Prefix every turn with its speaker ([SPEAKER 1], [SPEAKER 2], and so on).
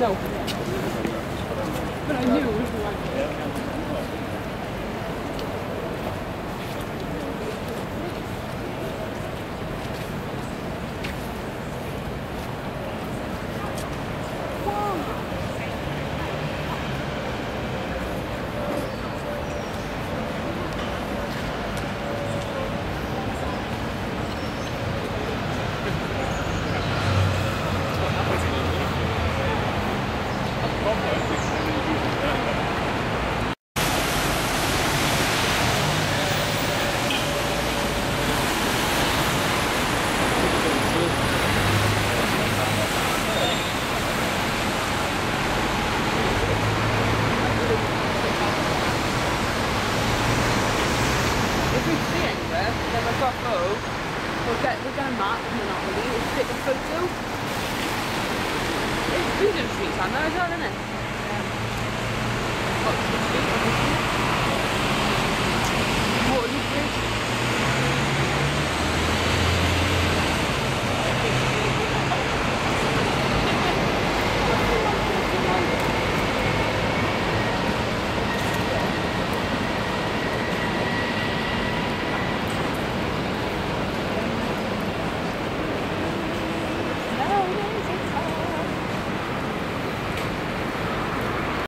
[SPEAKER 1] No. But I knew it was the right anywhere, then we'll drop home. We'll get we're gonna map the monopoly, we'll take a photo. There's Freedom Street on there it?